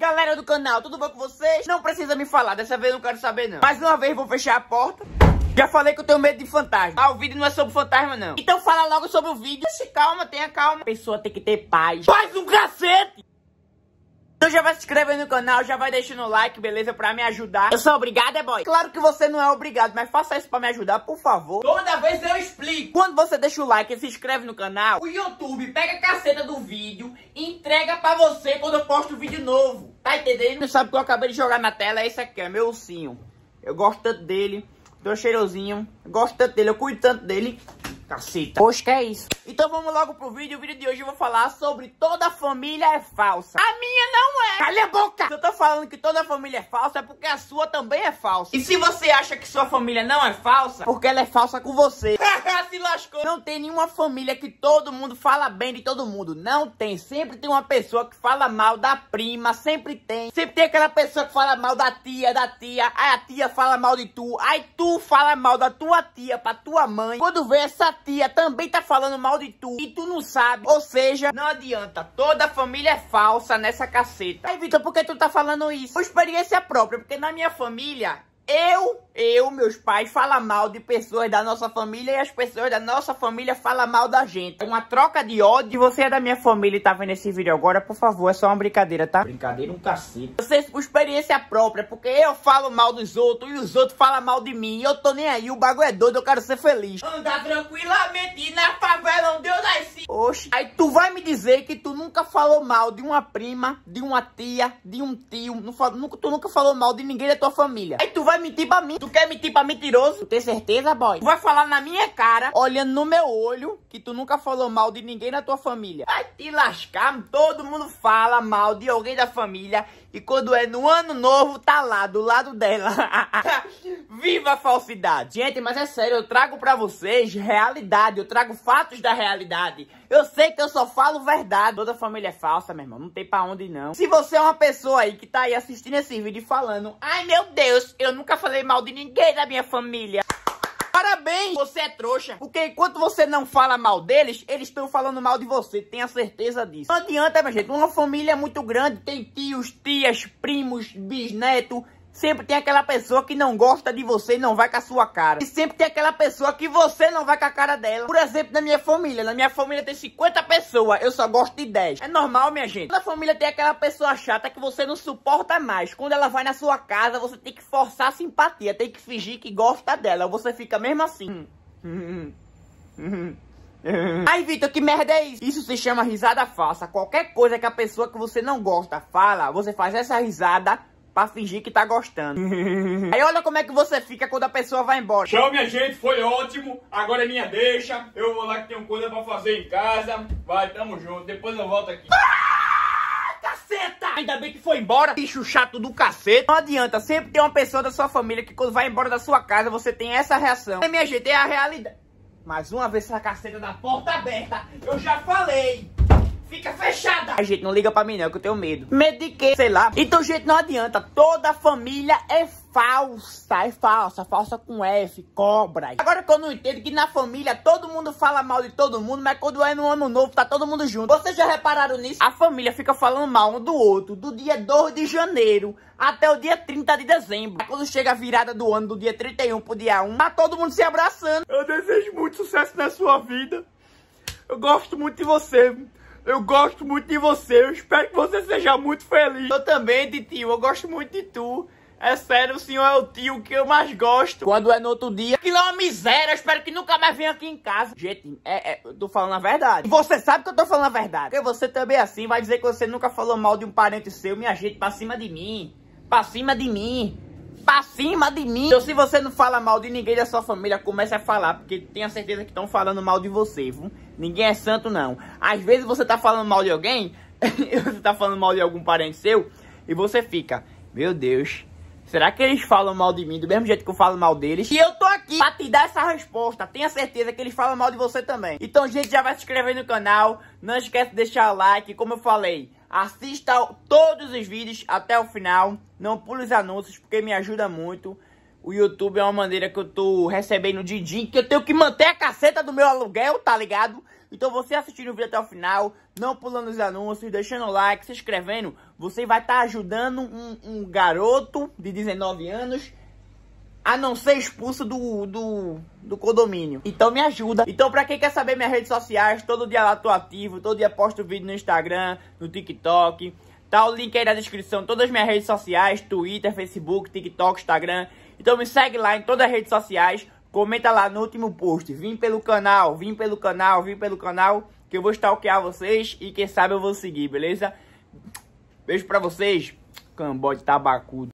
Galera do canal, tudo bom com vocês? Não precisa me falar, dessa vez eu não quero saber não. Mais uma vez vou fechar a porta. Já falei que eu tenho medo de fantasma. Ah, o vídeo não é sobre fantasma, não. Então fala logo sobre o vídeo. Oxe, calma, tenha calma. A pessoa tem que ter paz. Faz um cacete! Então já vai se inscrever no canal, já vai deixando o like, beleza? Pra me ajudar. Eu sou obrigado, é boy? Claro que você não é obrigado, mas faça isso pra me ajudar, por favor. Toda vez eu explico. Quando você deixa o like e se inscreve no canal, o YouTube pega a caceta do vídeo e entrega pra você quando eu posto vídeo novo. Tá entendendo? Você sabe que eu acabei de jogar na tela, é esse aqui, é meu ursinho. Eu gosto tanto dele, tô cheirosinho, gosto tanto dele, eu cuido tanto dele. Caceta. Poxa, que é isso? Então vamos logo pro vídeo. O vídeo de hoje eu vou falar sobre toda família é falsa. A minha não é. Calha a boca. Se eu tô falando que toda família é falsa, é porque a sua também é falsa. E se você acha que sua família não é falsa, porque ela é falsa com você. se lascou. Não tem nenhuma família que todo mundo fala bem de todo mundo. Não tem. Sempre tem uma pessoa que fala mal da prima. Sempre tem. Sempre tem aquela pessoa que fala mal da tia, da tia. Aí a tia fala mal de tu. Aí tu fala mal da tua tia pra tua mãe. Quando vê essa tia também tá falando mal de tu e tu não sabe. Ou seja, não adianta. Toda família é falsa nessa caceta. Aí, Vitor, por que tu tá falando isso? Por experiência própria, porque na minha família eu, eu, meus pais, fala mal de pessoas da nossa família e as pessoas da nossa família falam mal da gente. Uma troca de ódio. Se você é da minha família e tá vendo esse vídeo agora, por favor, é só uma brincadeira, tá? Brincadeira um cacete. Você, por experiência própria, porque eu falo mal dos outros e os outros falam mal de mim. E eu tô nem aí, o bagulho é doido, eu quero ser feliz. Andar tranquilamente na favela onde eu nasci. Oxe, aí tu vai me dizer que tu nunca falou mal de uma prima, de uma tia, de um tio. Não, nunca, tu nunca falou mal de ninguém da tua família. Aí tu vai mentir pra mim. Tu quer mentir pra mentiroso? Tu tem certeza, boy? Tu vai falar na minha cara, olhando no meu olho, que tu nunca falou mal de ninguém da tua família. Vai te lascar. Todo mundo fala mal de alguém da família. E quando é no ano novo, tá lá, do lado dela. Viva a falsidade. Gente, mas é sério, eu trago pra vocês realidade. Eu trago fatos da realidade. Eu sei que eu só falo verdade. Toda família é falsa, meu irmão. Não tem pra onde não. Se você é uma pessoa aí que tá aí assistindo esse vídeo e falando Ai, meu Deus, eu nunca falei mal de ninguém da minha família. Parabéns, você é trouxa. Porque enquanto você não fala mal deles, eles estão falando mal de você. Tenha certeza disso. Não adianta, minha gente. Uma família é muito grande. Tem tios, tias, primos, bisnetos. Sempre tem aquela pessoa que não gosta de você e não vai com a sua cara. E sempre tem aquela pessoa que você não vai com a cara dela. Por exemplo, na minha família. Na minha família tem 50 pessoas, eu só gosto de 10. É normal, minha gente. Na família tem aquela pessoa chata que você não suporta mais. Quando ela vai na sua casa, você tem que forçar a simpatia. Tem que fingir que gosta dela. Você fica mesmo assim. Ai, Vitor, que merda é isso? Isso se chama risada falsa. Qualquer coisa que a pessoa que você não gosta fala, você faz essa risada pra fingir que tá gostando. Aí olha como é que você fica quando a pessoa vai embora. Tchau, minha gente, foi ótimo. Agora é minha deixa. Eu vou lá que tenho coisa pra fazer em casa. Vai, tamo junto. Depois eu volto aqui. Ah, caceta! Ainda bem que foi embora, bicho chato do cacete. Não adianta, sempre tem uma pessoa da sua família que quando vai embora da sua casa, você tem essa reação. E minha gente, é a realidade. Mais uma vez essa caceta da porta aberta. Eu já falei. Fica fechada! A gente não liga pra mim não, que eu tenho medo. Medo de quê? Sei lá. Então, gente, não adianta. Toda família é falsa. É falsa. Falsa com F. Cobra. Agora que eu não entendo que na família todo mundo fala mal de todo mundo, mas quando é no ano novo tá todo mundo junto. Vocês já repararam nisso? A família fica falando mal um do outro do dia 2 de janeiro até o dia 30 de dezembro. Quando chega a virada do ano, do dia 31 pro dia 1, tá todo mundo se abraçando. Eu desejo muito sucesso na sua vida. Eu gosto muito de você. Eu gosto muito de você. Eu espero que você seja muito feliz. Eu também, tio. Eu gosto muito de tu. É sério, o senhor é o tio que eu mais gosto. Quando é no outro dia, aquilo é uma miséria. Eu espero que nunca mais venha aqui em casa. Gente, é, é, eu tô falando a verdade. E você sabe que eu tô falando a verdade. Porque você também é assim. Vai dizer que você nunca falou mal de um parente seu. Minha gente, pra cima de mim. Pra cima de mim pra cima de mim. Então, se você não fala mal de ninguém da sua família, comece a falar, porque tenha certeza que estão falando mal de você, viu? Ninguém é santo, não. Às vezes você tá falando mal de alguém, você tá falando mal de algum parente seu, e você fica, meu Deus, será que eles falam mal de mim do mesmo jeito que eu falo mal deles? E eu tô aqui pra te dar essa resposta. Tenha certeza que eles falam mal de você também. Então, gente, já vai se inscrever no canal. Não esquece de deixar o like, como eu falei. Assista todos os vídeos até o final. Não pule os anúncios, porque me ajuda muito. O YouTube é uma maneira que eu tô recebendo din-din, que eu tenho que manter a caceta do meu aluguel, tá ligado? Então você assistindo o vídeo até o final, não pulando os anúncios, deixando o like, se inscrevendo, você vai estar tá ajudando um, um, garoto de 19 anos a não ser expulso do, do, do condomínio. Então me ajuda. Então pra quem quer saber minhas redes sociais, todo dia lá tô ativo, todo dia posto vídeo no Instagram, no TikTok. Tá o link aí na descrição, todas as minhas redes sociais, Twitter, Facebook, TikTok, Instagram. Então me segue lá em todas as redes sociais, comenta lá no último post. Vim pelo canal, vim pelo canal, vim pelo canal, que eu vou stalkear vocês e quem sabe eu vou seguir, beleza? Beijo pra vocês, cambode tabacudo.